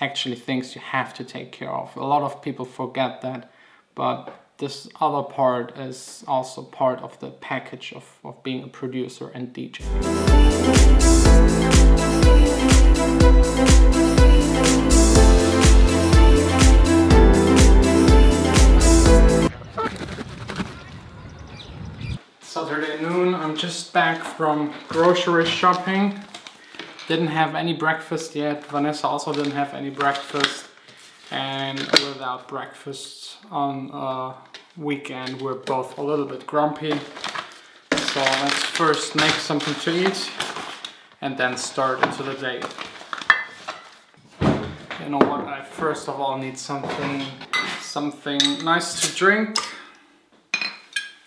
actually things you have to take care of. A lot of people forget that, but this other part is also part of the package of, of being a producer and DJ. Saturday noon, I'm just back from grocery shopping. Didn't have any breakfast yet. Vanessa also didn't have any breakfast. And without breakfast on a weekend, we're both a little bit grumpy. So let's first make something to eat and then start into the day. You know what, I first of all need something, something nice to drink.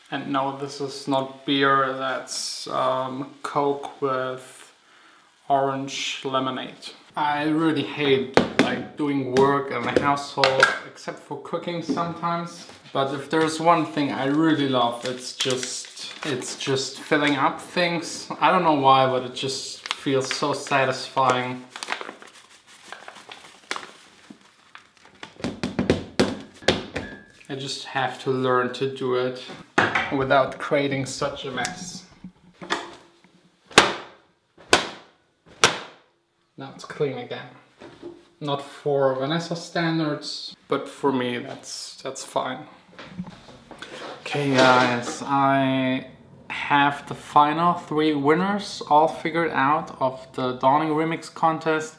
And no, this is not beer, that's um, Coke with orange lemonade. I really hate like doing work in the household, except for cooking sometimes. But if there's one thing I really love, it's just, it's just filling up things. I don't know why, but it just feels so satisfying. I just have to learn to do it without creating such a mess. It's clean again. Not for Vanessa standards, but for me that's that's fine. Okay guys, I have the final three winners all figured out of the Dawning Remix contest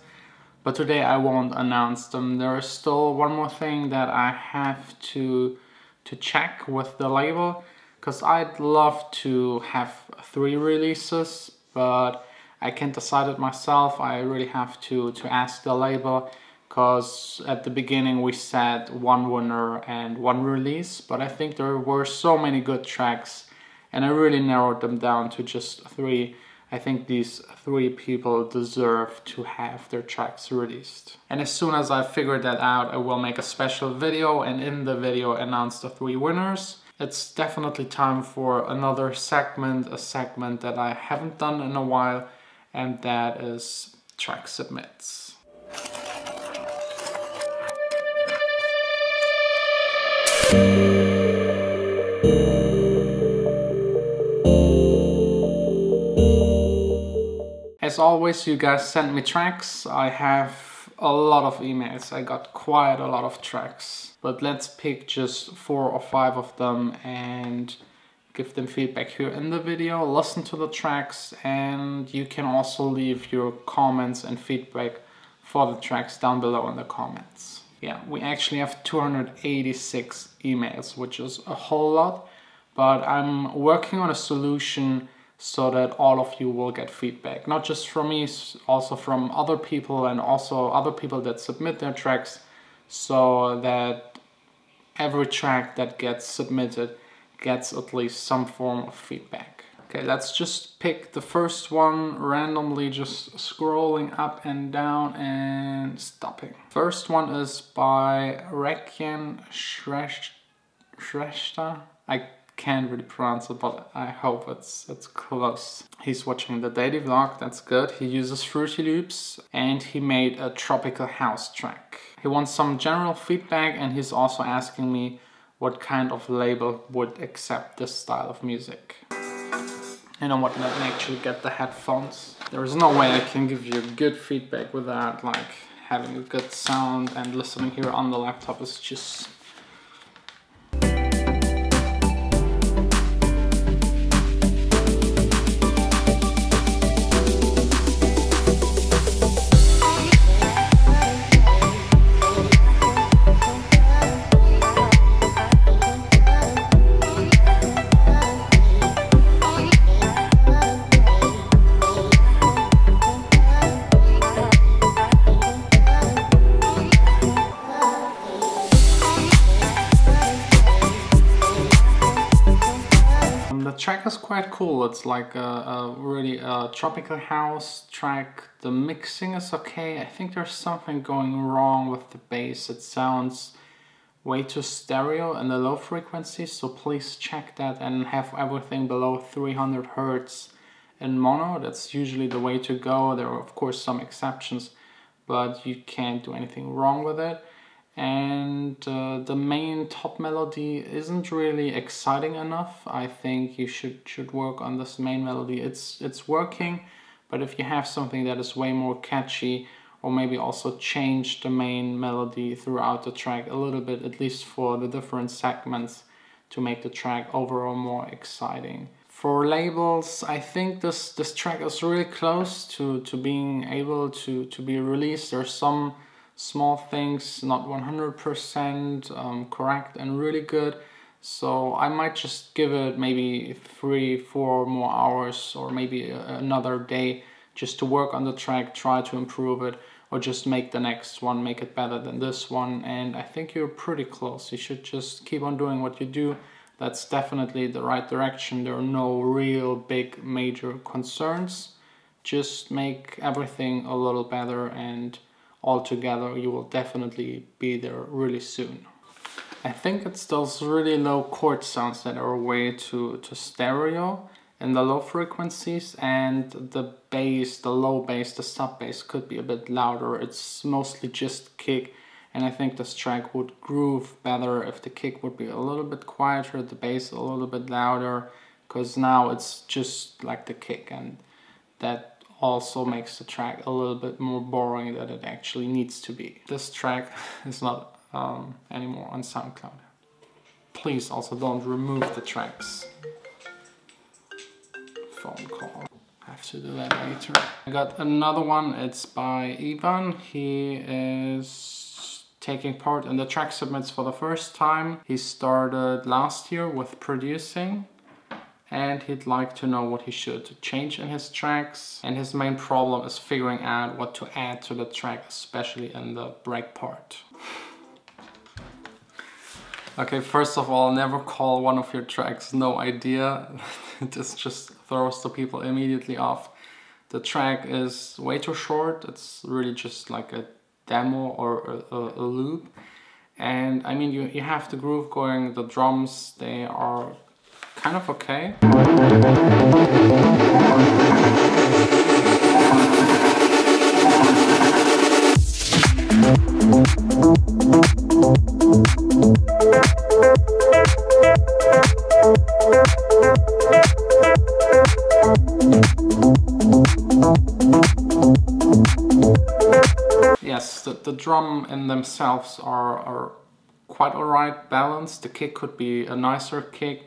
but today I won't announce them. There is still one more thing that I have to to check with the label because I'd love to have three releases but I can't decide it myself. I really have to, to ask the label because at the beginning we said one winner and one release but I think there were so many good tracks and I really narrowed them down to just three. I think these three people deserve to have their tracks released. And as soon as I figure that out, I will make a special video and in the video announce the three winners. It's definitely time for another segment, a segment that I haven't done in a while, and that is track submits. As always, you guys send me tracks. I have a lot of emails. I got quite a lot of tracks. But let's pick just four or five of them and give them feedback here in the video. Listen to the tracks and you can also leave your comments and feedback for the tracks down below in the comments. Yeah, we actually have 286 emails, which is a whole lot, but I'm working on a solution so that all of you will get feedback. Not just from me, also from other people and also other people that submit their tracks so that every track that gets submitted gets at least some form of feedback. Okay, let's just pick the first one randomly, just scrolling up and down and stopping. First one is by Rekyan Shrestha. I can't really pronounce it, but I hope it's it's close. He's watching the daily vlog, that's good. He uses Fruity Loops and he made a tropical house track. He wants some general feedback and he's also asking me what kind of label would accept this style of music. You know what, let me actually get the headphones. There is no way I can give you good feedback without like having a good sound and listening here on the laptop is just track is quite cool. It's like a, a really a tropical house track. The mixing is okay. I think there's something going wrong with the bass. It sounds way too stereo and the low frequencies, So please check that and have everything below 300 hertz in mono. That's usually the way to go. There are of course some exceptions, but you can't do anything wrong with it. And uh, the main top melody isn't really exciting enough. I think you should should work on this main melody. It's it's working, but if you have something that is way more catchy, or maybe also change the main melody throughout the track a little bit, at least for the different segments, to make the track overall more exciting. For labels, I think this, this track is really close to, to being able to, to be released. There's some small things not 100% um, correct and really good. So I might just give it maybe three, four more hours or maybe another day just to work on the track, try to improve it or just make the next one, make it better than this one. And I think you're pretty close. You should just keep on doing what you do that's definitely the right direction. There are no real big major concerns. Just make everything a little better and altogether you will definitely be there really soon. I think it's those really low chord sounds that are way to, to stereo in the low frequencies and the bass, the low bass, the sub bass could be a bit louder. It's mostly just kick and I think this track would groove better if the kick would be a little bit quieter, the bass a little bit louder, because now it's just like the kick and that also makes the track a little bit more boring than it actually needs to be. This track is not um, anymore on SoundCloud. Please also don't remove the tracks. Phone call. Have to do that later. I got another one, it's by Ivan. He is taking part in the track submits for the first time. He started last year with producing and he'd like to know what he should change in his tracks and his main problem is figuring out what to add to the track especially in the break part. okay, first of all, never call one of your tracks no idea. this just throws the people immediately off. The track is way too short, it's really just like a demo or a, a, loop. And I mean, you, you have the groove going, the drums, they are kind of okay. Yes, the the drum in themselves are, are quite alright balanced. The kick could be a nicer kick,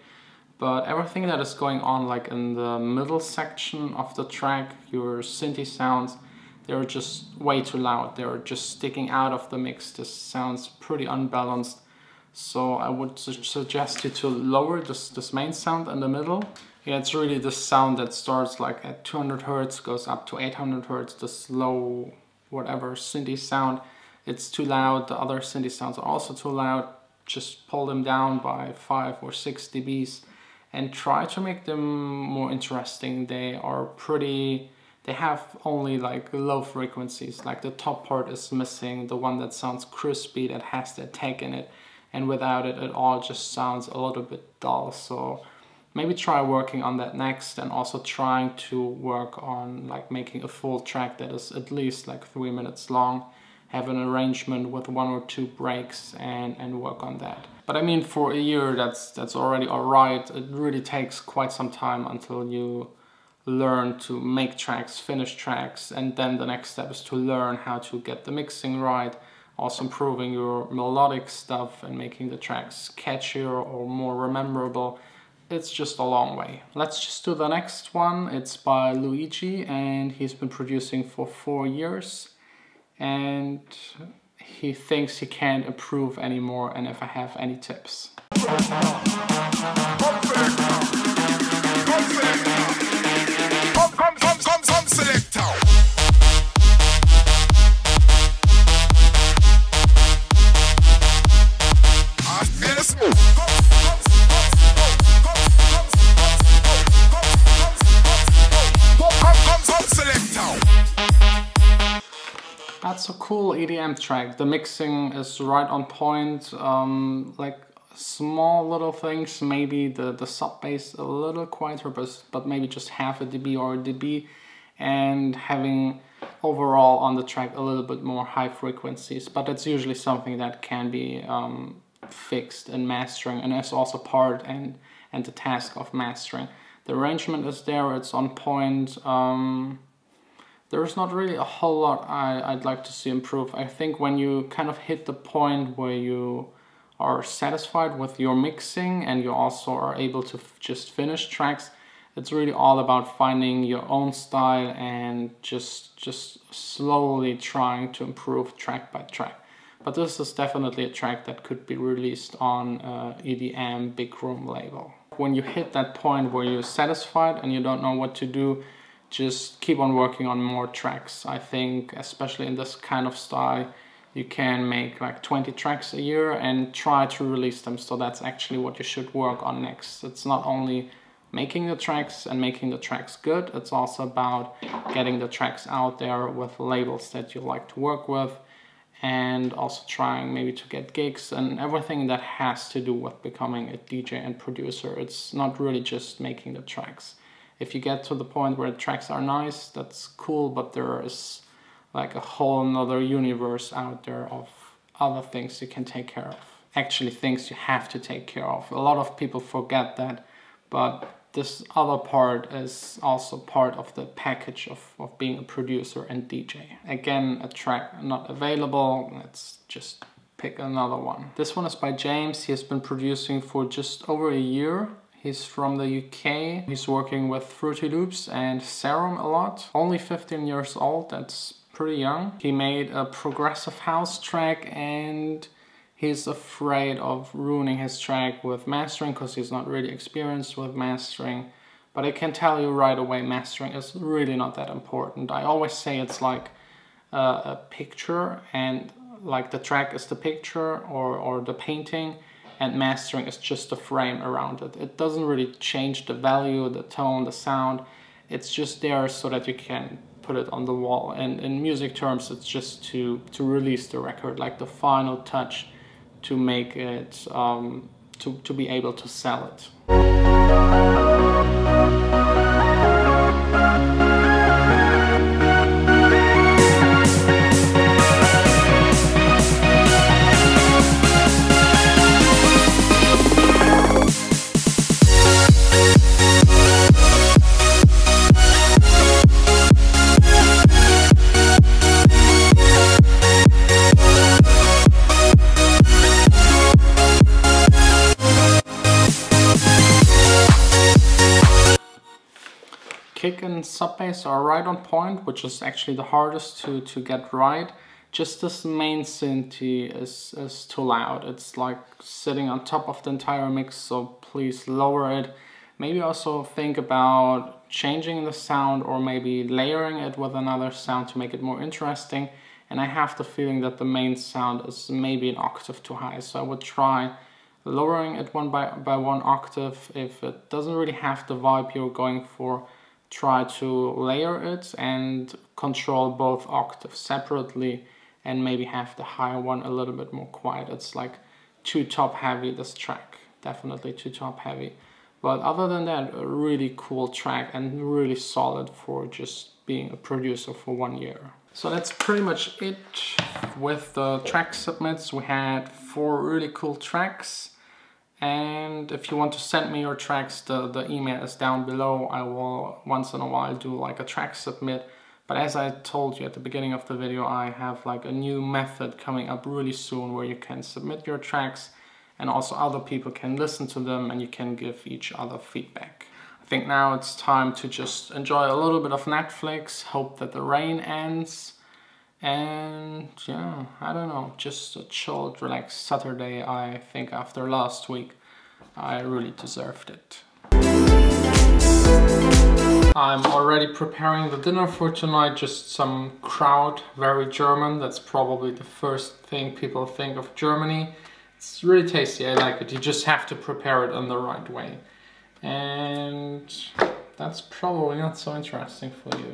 but everything that is going on like in the middle section of the track, your synthy sounds, they're just way too loud. They're just sticking out of the mix. This sounds pretty unbalanced. So I would su suggest you to lower this, this main sound in the middle. Yeah, it's really the sound that starts like at 200 Hertz, goes up to 800 Hertz, this low whatever synthy sound. It's too loud, the other synthy sounds are also too loud. Just pull them down by 5 or 6 dBs and try to make them more interesting. They are pretty, they have only like low frequencies, like the top part is missing, the one that sounds crispy, that has the attack in it, and without it, it all just sounds a little bit dull. So maybe try working on that next and also trying to work on like making a full track that is at least like three minutes long have an arrangement with one or two breaks and and work on that but i mean for a year that's that's already all right it really takes quite some time until you learn to make tracks finish tracks and then the next step is to learn how to get the mixing right also improving your melodic stuff and making the tracks catchier or more memorable it's just a long way. Let's just do the next one. It's by Luigi and he's been producing for four years and he thinks he can't improve anymore and if I have any tips. That's a cool EDM track. The mixing is right on point. Um, like small little things, maybe the, the sub bass a little quieter, but, but maybe just half a dB or a dB. And having overall on the track a little bit more high frequencies, but that's usually something that can be um, fixed in mastering and is also part and, and the task of mastering. The arrangement is there, it's on point. Um, there's not really a whole lot I, I'd like to see improve. I think when you kind of hit the point where you are satisfied with your mixing and you also are able to just finish tracks, it's really all about finding your own style and just just slowly trying to improve track by track. But this is definitely a track that could be released on uh, EDM Big Room label. When you hit that point where you're satisfied and you don't know what to do, just keep on working on more tracks. I think especially in this kind of style, you can make like 20 tracks a year and try to release them. So that's actually what you should work on next. It's not only making the tracks and making the tracks good, it's also about getting the tracks out there with labels that you like to work with and also trying maybe to get gigs and everything that has to do with becoming a DJ and producer. It's not really just making the tracks. If you get to the point where the tracks are nice, that's cool, but there is like a whole another universe out there of other things you can take care of. Actually things you have to take care of. A lot of people forget that, but this other part is also part of the package of, of being a producer and DJ. Again, a track not available, let's just pick another one. This one is by James, he has been producing for just over a year. He's from the UK, he's working with Fruity Loops and Serum a lot. Only 15 years old, that's pretty young. He made a progressive house track and he's afraid of ruining his track with mastering because he's not really experienced with mastering. But I can tell you right away, mastering is really not that important. I always say it's like uh, a picture and like the track is the picture or, or the painting and mastering is just the frame around it. It doesn't really change the value, the tone, the sound. It's just there so that you can put it on the wall. And in music terms, it's just to, to release the record, like the final touch to make it, um, to, to be able to sell it. Kick and sub bass are right on point, which is actually the hardest to, to get right. Just this main synth is, is too loud. It's like sitting on top of the entire mix, so please lower it. Maybe also think about changing the sound or maybe layering it with another sound to make it more interesting. And I have the feeling that the main sound is maybe an octave too high, so I would try lowering it one by, by one octave if it doesn't really have the vibe you're going for try to layer it and control both octaves separately and maybe have the higher one a little bit more quiet. It's like too top heavy this track, definitely too top heavy. But other than that, a really cool track and really solid for just being a producer for one year. So that's pretty much it with the track submits. We had four really cool tracks and if you want to send me your tracks the the email is down below I will once in a while do like a track submit but as I told you at the beginning of the video I have like a new method coming up really soon where you can submit your tracks and also other people can listen to them and you can give each other feedback. I think now it's time to just enjoy a little bit of Netflix, hope that the rain ends and yeah, I don't know, just a chilled, relaxed Saturday. I think after last week, I really deserved it. I'm already preparing the dinner for tonight, just some kraut, very German. That's probably the first thing people think of Germany. It's really tasty, I like it. You just have to prepare it in the right way. And that's probably not so interesting for you.